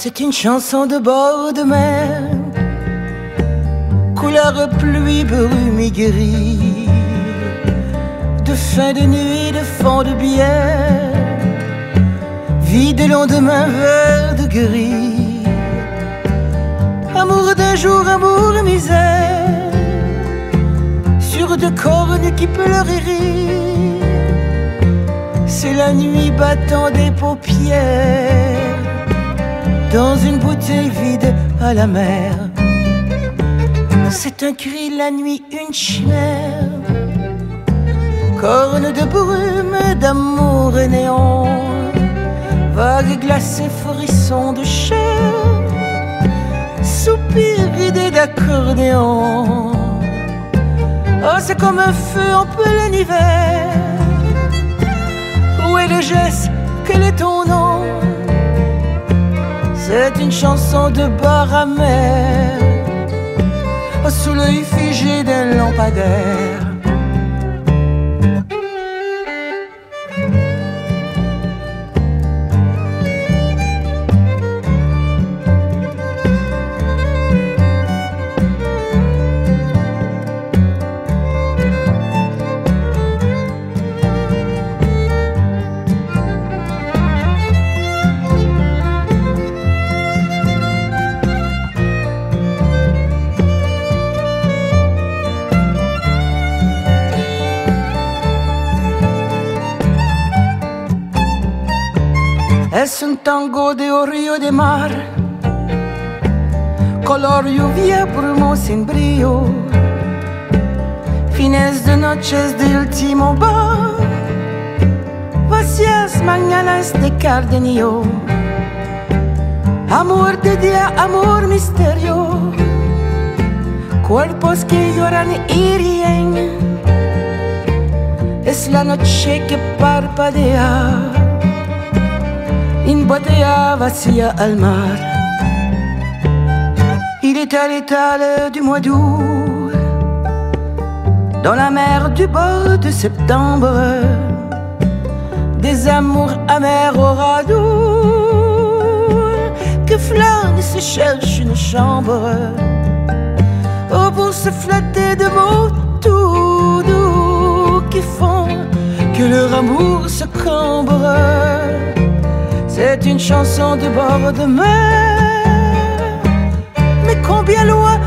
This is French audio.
C'est une chanson de bord de mer, couleur pluie, brume et gris, de fin de nuit, de fond de bière, vie de lendemain vert de gris, amour d'un jour, amour misère, sur deux cornes qui pleurent et rire, c'est la nuit battant des paupières dans une bouteille vide à la mer. C'est un cri la nuit, une chimère, corne de brume, d'amour et néon, vague glacée, frisson de chair, soupir idée d'accordéon. Oh, c'est comme un feu en plein hiver. Où est le geste ton nom c'est une chanson de bar amer Sous l'œil figé d'un lampadaire Es un tango de Rio de Mar Color lluvia, brumo sin brillo. Fines de noches de último bar Vacías mañanas de cardenio. Amor de día, amor misterio. Cuerpos que lloran y ríen. Es la noche que parpadea Il est à l'étal du mois d'août, dans la mer du bord de septembre, des amours amers au radeau, que flâne se cherche une chambre, oh, pour se flatter de mots tout doux qui font que leur amour se cambre. C'est une chanson de bord de mer. Mais combien loin